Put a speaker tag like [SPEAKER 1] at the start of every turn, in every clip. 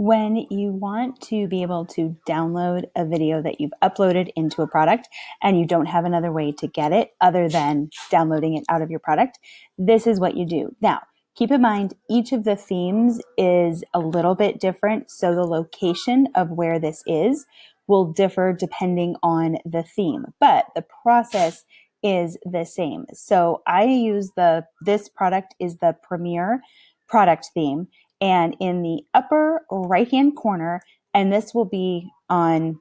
[SPEAKER 1] when you want to be able to download a video that you've uploaded into a product and you don't have another way to get it other than downloading it out of your product, this is what you do. Now, keep in mind, each of the themes is a little bit different. So the location of where this is will differ depending on the theme, but the process is the same. So I use the, this product is the Premiere product theme. And in the right hand corner, and this will be on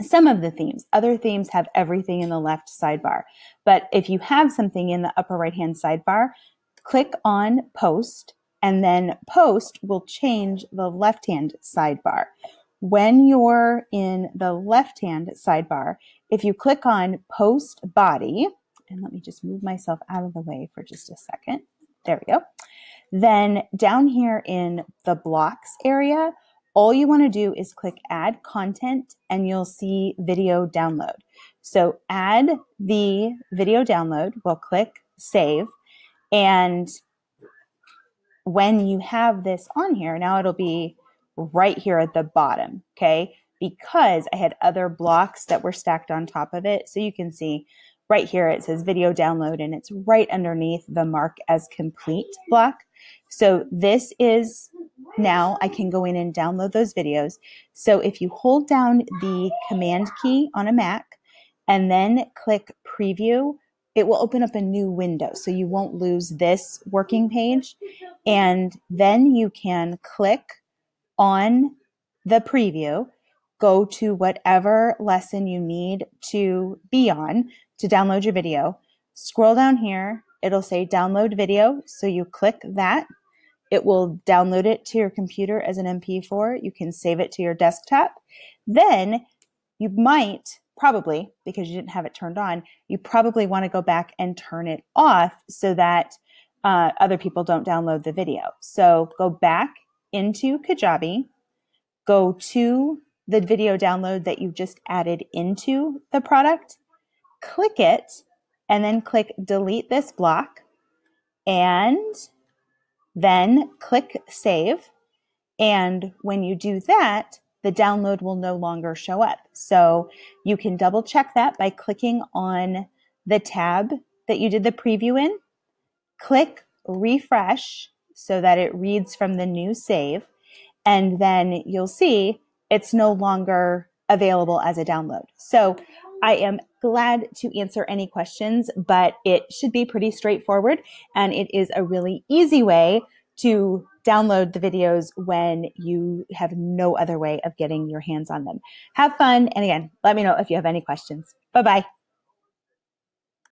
[SPEAKER 1] some of the themes. Other themes have everything in the left sidebar. But if you have something in the upper right hand sidebar, click on post and then post will change the left hand sidebar. When you're in the left hand sidebar, if you click on post body, and let me just move myself out of the way for just a second. There we go. Then down here in the blocks area, all you want to do is click add content and you'll see video download. So add the video download, we'll click save. And when you have this on here, now it'll be right here at the bottom. Okay. Because I had other blocks that were stacked on top of it. So you can see right here, it says video download and it's right underneath the mark as complete block. So this is now I can go in and download those videos. So if you hold down the command key on a Mac and then click preview, it will open up a new window. So you won't lose this working page. And then you can click on the preview, go to whatever lesson you need to be on to download your video. Scroll down here, it'll say download video. So you click that. It will download it to your computer as an MP4. You can save it to your desktop. Then you might probably, because you didn't have it turned on, you probably want to go back and turn it off so that uh, other people don't download the video. So go back into Kajabi, go to the video download that you just added into the product, click it, and then click delete this block and then click save. And when you do that, the download will no longer show up. So you can double check that by clicking on the tab that you did the preview in, click refresh so that it reads from the new save, and then you'll see it's no longer available as a download. So I am glad to answer any questions, but it should be pretty straightforward. And it is a really easy way to download the videos when you have no other way of getting your hands on them. Have fun. And again, let me know if you have any questions. Bye bye.